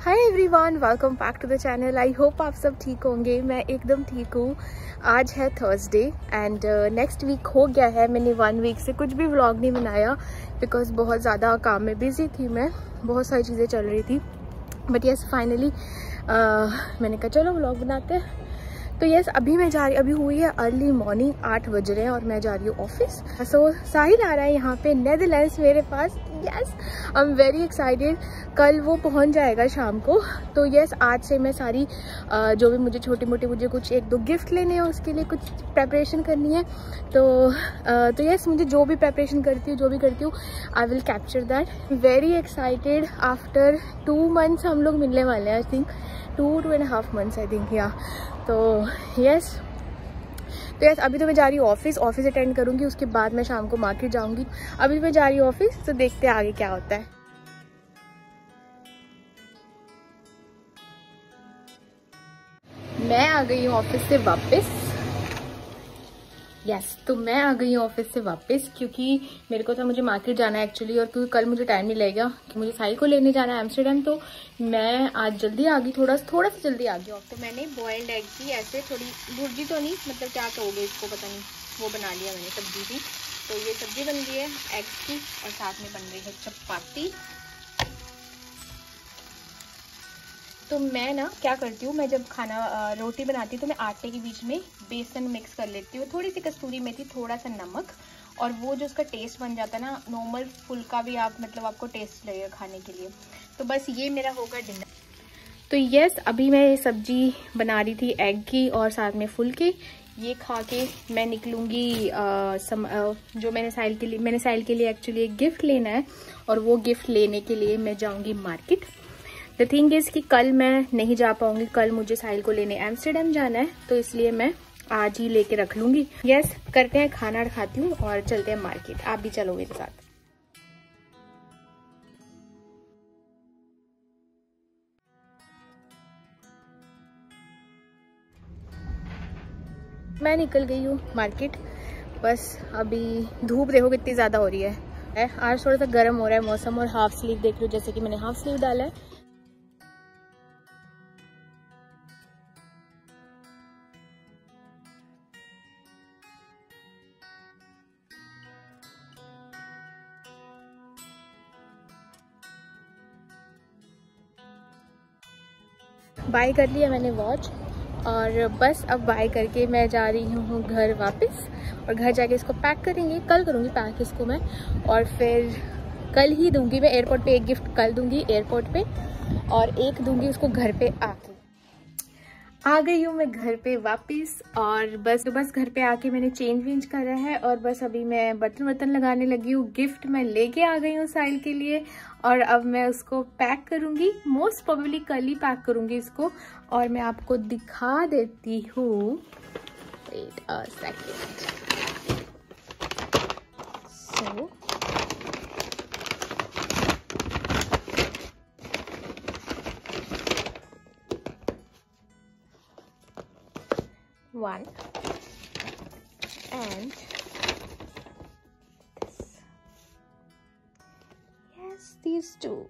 Hi everyone welcome back to the channel I hope आप सब ठीक होंगे। मैं एकदम ठीक हूँ। आज है थर्सडे एंड नेक्स्ट वीक हो गया है। मैंने वन वीक से कुछ भी व्लॉग नहीं बनाया बिकॉज़ बहुत ज़्यादा काम में बिज़ी थी मैं। बहुत सारी चीज़ें चल रही थी। बट यस फाइनली मैंने कहा, चलो व्लॉग बनाते हैं। तो यस अभी मैं जा रही, अभी हुई है अर्ली मॉर्निंग आठ बज रहे हैं और मैं जा रही हूँ ऑफ़िस सो साहिल आ रहा है यहाँ पे नेदरलैंड्स मेरे पास. Yes I am very excited कल वो पहुँच जाएगा शाम को. तो यस आज से मैं सारी जो भी मुझे छोटी मोटी मुझे कुछ एक दो गिफ्ट लेने हैं, उसके लिए कुछ प्रेपरेशन करनी है. तो तो यस मुझे जो भी प्रेपरेशन करती हूँ, जो भी करती हूँ I will capture that very excited after two months हम लोग मिलने वाले हैं I think two two and half months I think या तो यस तो यस अभी तो मैं जा रही हूँ ऑफ़िस ऑफ़िस अटेंड करूँगी, उसके बाद मैं शाम को मार्केट जाऊँगी। अभी तो मैं जा रही हूँ ऑफ़िस तो देखते हैं आगे क्या होता है। मैं आ गई हूँ ऑफ़िस से वापस। यस yes, तो मैं आ गई हूँ ऑफ़िस से वापस क्योंकि मेरे को था मुझे मार्केट जाना है एक्चुअली और क्योंकि कल मुझे टाइम नहीं लगेगा कि मुझे साई को लेने जाना है एम्स्टरडेम तो मैं आज जल्दी आ गई थोड़ा थोड़ा सा जल्दी आ गई तो मैंने बॉयल्ड एग की ऐसे थोड़ी भुर्जी तो नहीं मतलब क्या कहोगे इसको पता नहीं वो बना लिया मैंने सब्ज़ी की। तो ये सब्ज़ी बन रही है एग्स की और साथ में बन रही है चपाती। तो मैं ना क्या करती हूँ, मैं जब खाना रोटी बनाती हूँ तो मैं आटे के बीच में बेसन मिक्स कर लेती हूँ। थोड़ी सी कस्तूरी मेथी थोड़ा सा नमक और वो जो उसका टेस्ट बन जाता है ना नॉर्मल फुल्का भी आप मतलब आपको टेस्ट लगेगा खाने के लिए। तो बस ये मेरा होगा डिनर तो यस अभी मैं ये सब्ज़ी बना रही थी एग की और साथ में फुलके ये खा के मैं निकलूँगी जो मैंने साइल के लिए, मैंने साइल के लिए एक्चुअली एक गिफ्ट लेना है और वो गिफ्ट लेने के लिए मैं जाऊँगी मार्केट द थिंग इज़ कि कल मैं नहीं जा पाऊँगी। कल मुझे साहिल को लेने एम्स्टरडेम जाना है तो इसलिए मैं आज ही लेके रख लूँगी। यस yes, करते हैं खाना खाती हूँ और चलते हैं मार्केट आप भी चलो मेरे साथ। मैं निकल गई हूँ मार्केट बस अभी धूप देखो कितनी ज़्यादा हो रही है। आज थोड़ा सा गर्म हो रहा है मौसम और हाफ़ स्लीव देख लो जैसे कि मैंने हाफ़ स्लीव डाला है। बाय कर लिया मैंने वॉच और बस अब बाय करके मैं जा रही हूँ घर वापस और घर जाके इसको पैक करेंगे। कल करूँगी पैक इसको मैं और फिर कल ही दूँगी मैं एयरपोर्ट पे एक गिफ्ट कल दूँगी एयरपोर्ट पे और एक दूँगी उसको घर पे आके। आ गई हूँ मैं घर पे वापस और बस तो बस घर पे आके मैंने चेंज वेंज करा है और बस अभी मैं बर्तन वर्तन लगाने लगी हूँ। गिफ्ट मैं लेके आ गई हूँ साइल के लिए और अब मैं उसको पैक करूँगी। मोस्ट प्रोबेबली कल ही पैक करूँगी इसको और मैं आपको दिखा देती हूँ। Second so one. And this. Yes these two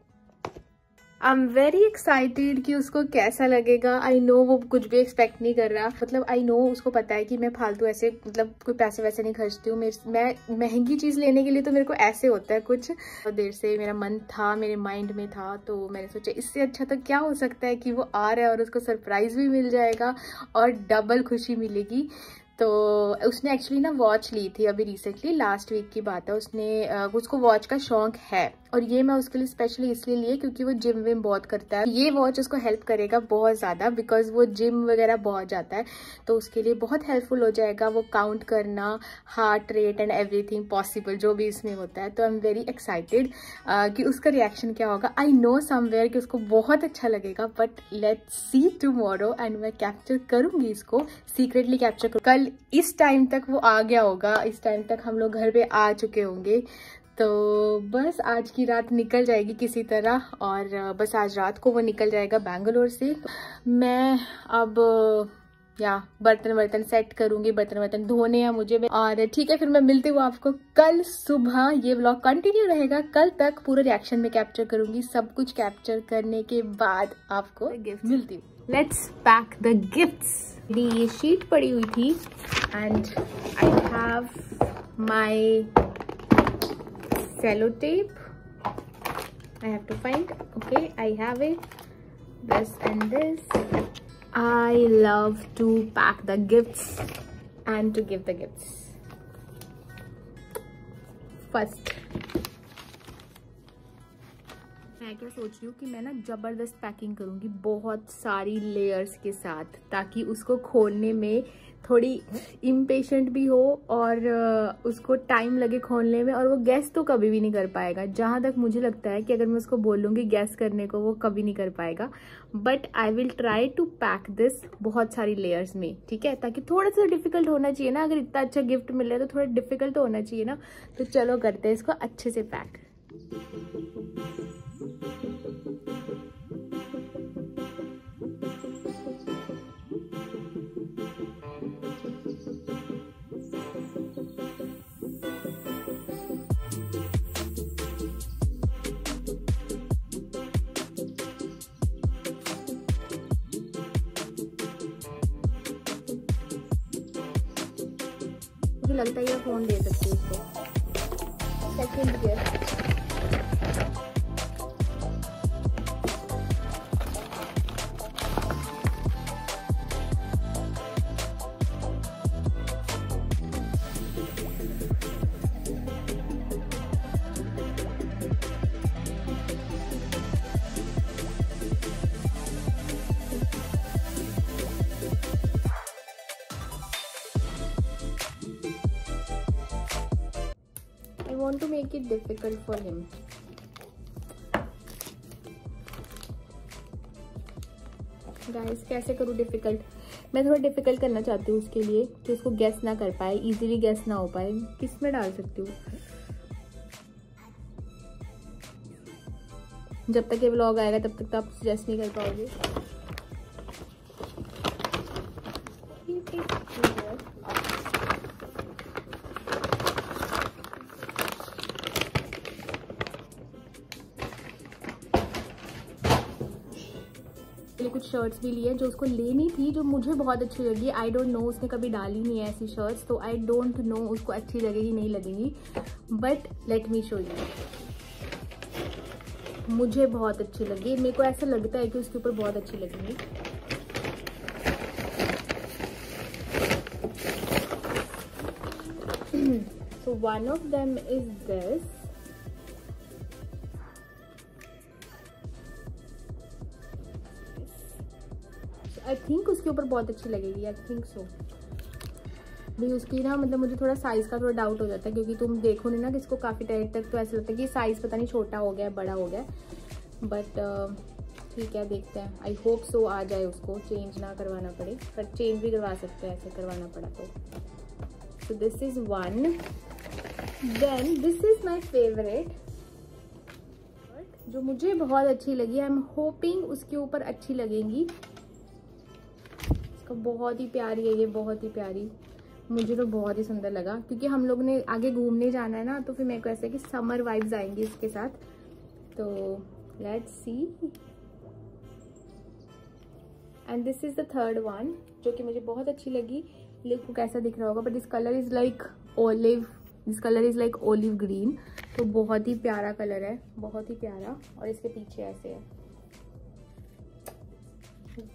I am very excited कि उसको कैसा लगेगा। आई नो वो कुछ भी एक्सपेक्ट नहीं कर रहा। मतलब आई नो उसको पता है कि मैं फालतू ऐसे मतलब कोई पैसे वैसे नहीं खर्चती हूँ। मैं महँगी चीज़ लेने के लिए तो मेरे को ऐसे होता है कुछ। तो देर से मेरा मन था, मेरे माइंड में था तो मैंने सोचा, इससे अच्छा तो क्या हो सकता है कि वो आ रहा है और उसको सरप्राइज़ भी मिल जाएगा और डबल खुशी मिलेगी। तो उसने एक्चुअली ना वॉच ली थी अभी रिसेंटली लास्ट वीक की बात है। उसने उसको वॉच का शौक है। और ये मैं उसके लिए स्पेशली इसलिए लिए क्योंकि वो जिम विम बहुत करता है। ये वॉच उसको हेल्प करेगा बहुत ज़्यादा बिकॉज़ वो जिम वगैरह बहुत जाता है तो उसके लिए बहुत हेल्पफुल हो जाएगा वो काउंट करना heart rate and everything possible जो भी इसमें होता है। तो आई एम वेरी एक्साइटेड कि उसका रिएक्शन क्या होगा। आई नो समवेयर कि उसको बहुत अच्छा लगेगा but let see tomorrow and मैं कैप्चर करूँगी इसको सीक्रेटली कैप्चर कल इस टाइम तक वो आ गया होगा, इस टाइम तक हम लोग घर पे आ चुके होंगे। तो बस आज की रात निकल जाएगी किसी तरह और बस आज रात को वो निकल जाएगा बैंगलोर से। तो मैं अब या बर्तन वर्तन सेट करूँगी बर्तन वर्तन धोने हैं मुझे और ठीक है फिर मैं मिलती हूँ आपको कल सुबह। ये व्लॉग कंटिन्यू रहेगा। कल तक पूरा रिएक्शन में कैप्चर करूँगी सब कुछ कैप्चर करने के बाद आपको गिफ्ट मिलती हूँ। लेट्स पैक द गिफ्ट ये शीट पड़ी हुई थी and I have my cello tape I have to find okay I have it this and this I love to pack the gifts and to give the gifts. First. मैं क्या सोच रही हूँ कि मैं ना ज़बरदस्त पैकिंग करूँगी बहुत सारी लेयर्स के साथ ताकि उसको खोलने में थोड़ी इम्पेशेंट भी हो और उसको टाइम लगे खोलने में और वो गैस तो कभी भी नहीं कर पाएगा। जहाँ तक मुझे लगता है कि अगर मैं उसको बोलूँगी गैस करने को, वो कभी नहीं कर पाएगा। But I will try to pack this बहुत सारी लेयर्स में, ठीक है? ताकि थोड़ा सा डिफ़िकल्ट होना चाहिए ना। अगर इतना अच्छा गिफ्ट मिल रहा है तो थोड़ा डिफ़िकल्ट तो होना चाहिए ना। तो चलो करते हैं इसको अच्छे से पैक मुझे लगता है ये फ़ोन दे सकती हैं उसको second gift want to make it difficult for him. Guys कैसे करूँ डिफ़िकल्ट मैं थोड़ा डिफ़िकल्ट करना चाहती हूँ उसके लिए कि उसको गैस ना कर पाए इजीली गैस ना हो पाए, किसमें डाल सकती हूँ? जब तक ये व्लॉग आएगा, तब तक तो आप सजेस्ट नहीं कर पाओगे। शर्ट्स भी लिए, जो उसको लेनी थी, जो मुझे बहुत अच्छी लगी। आई डोंट नो उसने कभी डाली नहीं है ऐसी शर्ट्स तो आई डोंट नो उसको अच्छी लगेगी नहीं लगेगी। But let me show you मुझे बहुत अच्छी लगी। मेरे को ऐसा लगता है कि उसके ऊपर बहुत अच्छी लगेगी। So one of them is this. उसके ऊपर बहुत अच्छी लगेगी आई थिंक सो भाई उसकी ना मतलब मुझे थोड़ा साइज़ का थोड़ा डाउट हो जाता है, क्योंकि तुम देखो नहीं ना कि इसको काफ़ी टाइट तक तो ऐसा लगता है कि साइज़ पता नहीं छोटा हो गया बड़ा हो गया बट ठीक है, देखते हैं. आई होप सो आ जाए उसको. चेंज ना करवाना पड़े. पर चेंज भी करवा सकते हैं, ऐसे करवाना पड़ा तो. So this is one then this is my favourite जो मुझे बहुत अच्छी लगी आई एम होपिंग उसके ऊपर अच्छी लगेंगी. बहुत ही प्यारी है, ये बहुत ही प्यारी। मुझे तो बहुत ही सुंदर लगा, क्योंकि हम लोग ने आगे घूमने जाना है ना तो फिर मेरे को ऐसा कि समर वाइब्स आएँगी इसके साथ। तो let's see and this is the third one जो कि मुझे बहुत अच्छी लगी। लुक को कैसा दिख रहा होगा but this colour is like olive this colour is like olive green तो बहुत ही प्यारा कलर है, बहुत ही प्यारा, और इसके पीछे ऐसे है।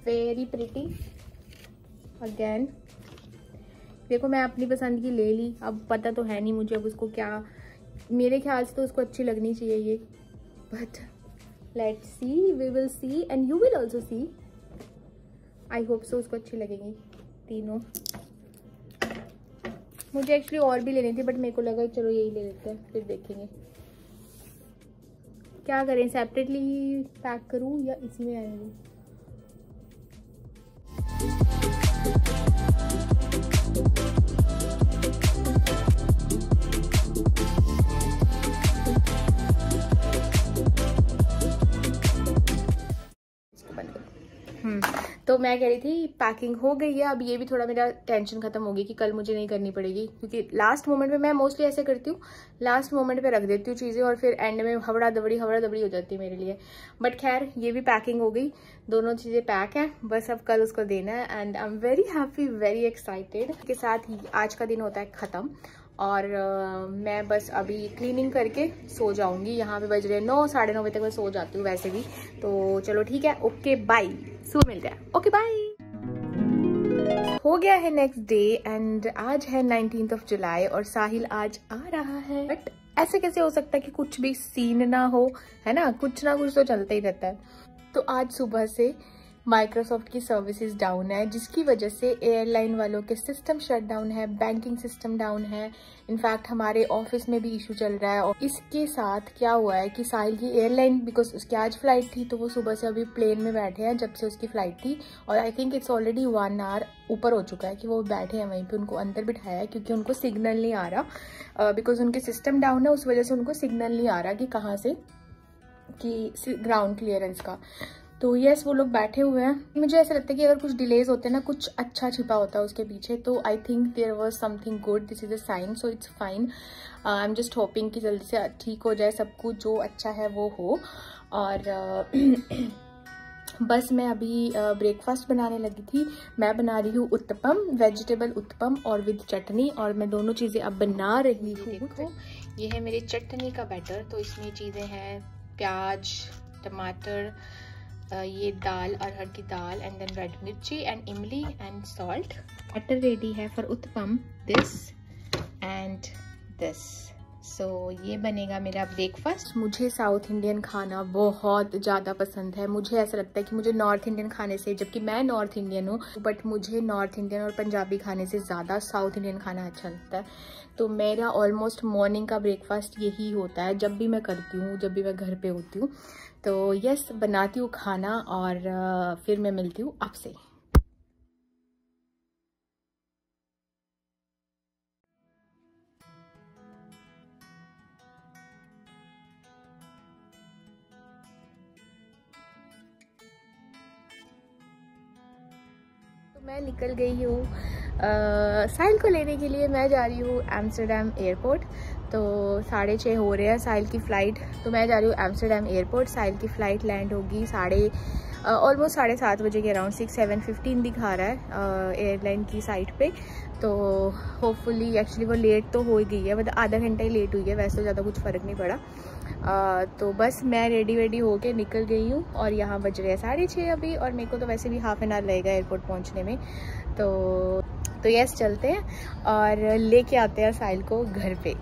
वेरी प्रिटी अगेन देखो, मैं अपनी पसंद की ले ली। अब पता तो है नहीं मुझे अब उसको क्या मेरे ख्याल से तो उसको अच्छी लगनी चाहिए ये। But let see we will see and you will also see I hope so उसको अच्छी लगेगी, तीनों। मुझे एक्चुअली और भी लेनी थी बट मेरे को लगा चलो यही ले लेते हैं, फिर देखेंगे। क्या करें सेपरेटली पैक करूँ या इसी में आएँगे तो मैं कह रही थी पैकिंग हो गई है, अब ये भी थोड़ा मेरा टेंशन खत्म होगी कि कल मुझे नहीं करनी पड़ेगी, क्योंकि लास्ट मोमेंट पे मैं मोस्टली ऐसे करती हूँ लास्ट मोमेंट पे रख देती हूँ चीज़ें और फिर एंड में हवड़ा दबड़ी हवड़ा दबड़ी हो जाती है मेरे लिए। बट खैर, ये भी पैकिंग हो गई, दोनों चीज़ें पैक है, बस अब कल उसको देना है and I am very happy very excited के साथ आज का दिन होता है ख़त्म। और uh, मैं बस अभी क्लीनिंग करके सो जाऊँगी। यहाँ पे बज रहे नौ साढ़े नौ बजे तक मैं सो जाती हूँ वैसे भी। तो चलो ठीक है ओके बाय सुबह मिलते हैं। ओके बाय हो गया है नेक्स्ट डे एंड आज है नाइनटीन ऑफ़ जुलाई और साहिल आज आ रहा है। बट ऐसे कैसे हो सकता है कि कुछ भी सीन ना हो है ना? कुछ ना कुछ तो चलता ही रहता है। तो आज सुबह से माइक्रोसॉफ्ट की सर्विसेज़ डाउन है, जिसकी वजह से एयरलाइन वालों के सिस्टम शट डाउन है बैंकिंग सिस्टम डाउन है। इनफैक्ट हमारे ऑफ़िस में भी इशू चल रहा है और इसके साथ क्या हुआ है कि साहिल की एयरलाइन बिकॉज़ उसकी आज फ़्लाइट थी तो वो सुबह से अभी प्लेन में बैठे हैं, जब से उसकी फ़्लाइट थी। और I think it's already one hour ऊपर हो चुका है कि वो बैठे हैं वहीं पे, उनको अंदर बिठाया है, क्योंकि उनको सिग्नल नहीं आ रहा। बिकॉज़ उनके सिस्टम डाउन है, उस वजह से उनको सिग्नल नहीं आ रहा कि कहाँ से, कि ग्राउंड क्लियरेंस का। तो यस वो लोग बैठे हुए हैं। मुझे ऐसा लगता है कि अगर कुछ डिलेज होते हैं ना कुछ अच्छा छिपा होता है उसके पीछे तो I think there was something good this is a sign so it's fine I am just hoping कि जल्दी से ठीक हो जाए सब कुछ जो अच्छा है वो हो। और uh, बस मैं अभी ब्रेकफास्ट uh, बनाने लगी थी। मैं बना रही हूँ उत्तपम वेजिटेबल उत्तपम और विद चटनी और मैं दोनों चीज़ें अब बना रही हूँ। देखो ये है मेरी चटनी का बैटर तो इसमें चीज़ें हैं प्याज टमाटर ये दाल अरहर की दाल एंड देन रेड मिर्ची एंड इमली एंड सॉल्ट बटर रेडी है for uttapam this and this so so, ये बनेगा मेरा ब्रेकफास्ट मुझे साउथ इंडियन खाना बहुत ज़्यादा पसंद है। मुझे ऐसा लगता है कि मुझे नॉर्थ इंडियन खाने से जबकि मैं नॉर्थ इंडियन हूँ बट मुझे नॉर्थ इंडियन और पंजाबी खाने से ज़्यादा साउथ इंडियन खाना अच्छा लगता है। तो मेरा ऑलमोस्ट मॉर्निंग का ब्रेकफास्ट यही होता है जब भी मैं करती हूँ जब भी मैं घर पर होती हूँ। तो यस बनाती हूँ खाना और फिर मैं मिलती हूँ आपसे। मैं निकल गई हूँ साहिल को लेने के लिए मैं जा रही हूँ एम्स्टरडेम एयरपोर्ट तो साढ़े छः हो रहे हैं साहिल की फ़्लाइट तो मैं जा रही हूँ एम्स्टरडेम एयरपोर्ट साहिल की फ़्लाइट लैंड होगी साढ़े ऑलमोस्ट साढ़े सात बजे के अराउंड सिक्स सेवन फिफ्टीन दिखा रहा है एयरलाइन की साइट पे। तो होपफुली एक्चुअली वो लेट तो हो ही गई है मतलब आधा घंटा ही लेट हुई है वैसे तो ज़्यादा कुछ फ़र्क नहीं पड़ा। आ, तो बस मैं रेडी वेडी होके निकल गई हूँ और यहाँ बज रहे हैं साढ़े छः अभी और मेरे को तो वैसे भी हाफ़ एन आवर लगेगा एयरपोर्ट पहुँचने में। तो तो यस चलते हैं और लेके आते हैं साहिल को घर पे।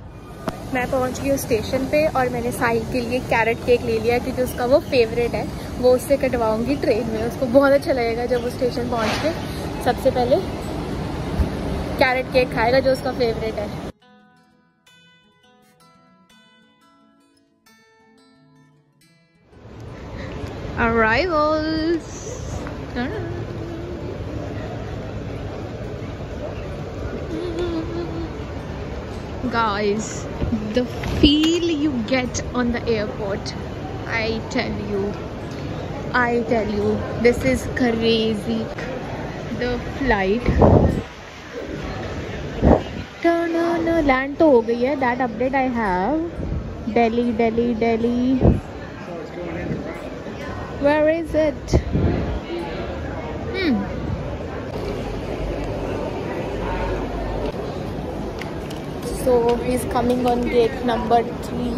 मैं पहुँच गई हूँ स्टेशन पे और मैंने साहिल के लिए कैरेट केक ले लिया क्योंकि उसका वो फेवरेट है। वो उससे कटवाऊँगी ट्रेन में उसको बहुत अच्छा लगेगा जब वो स्टेशन पहुँच के। सबसे पहले कैरेट केक खाएगा जो उसका फेवरेट है Arrivals. Guys, the feel you get on the airport, I tell you, I tell you, this is crazy. The flight land तो हो गई है। That update I have Delhi Delhi Delhi where is it so he's coming on gate number three.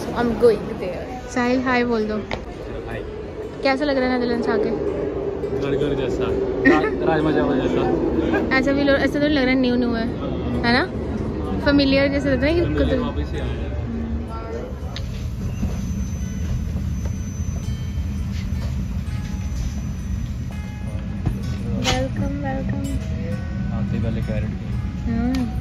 So i'm going there. Sahil hi बोल दो। कैसा लग रहा है नेदरलैंड्स आके घर घर जैसा। राजमा चावल जैसा। ऐसा भी ऐसा तो लग रहा है न्यू न्यू है। है ना? फेमिलियर जैसे रहता है कि वेलकम वेलकम आते पहले कैरेट ठीक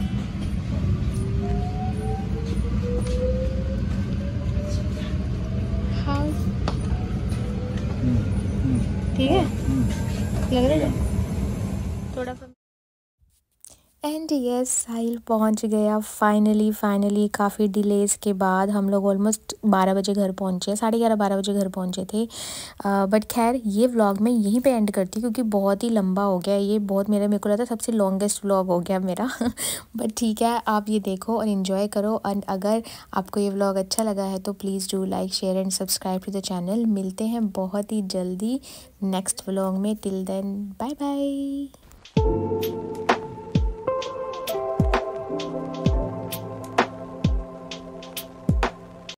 यस साहिल पहुँच गया. फाइनली फाइनली काफ़ी डिलेज़ के बाद हम लोग ऑलमोस्ट बारह बजे घर पहुँचे, साढ़े ग्यारह, बारह बजे घर पहुँचे थे. बट खैर, ये व्लॉग मैं यहीं पे एंड करती क्योंकि बहुत ही लंबा हो गया. ये बहुत मेरा, मेरे को लगता सबसे लॉन्गेस्ट व्लॉग हो गया मेरा. बट ठीक है, आप ये देखो और इन्जॉय करो. एंड अगर आपको ये व्लॉग अच्छा लगा है तो please do like share and subscribe to the channel मिलते हैं बहुत ही जल्दी नेक्स्ट व्लॉग में. Till then bye bye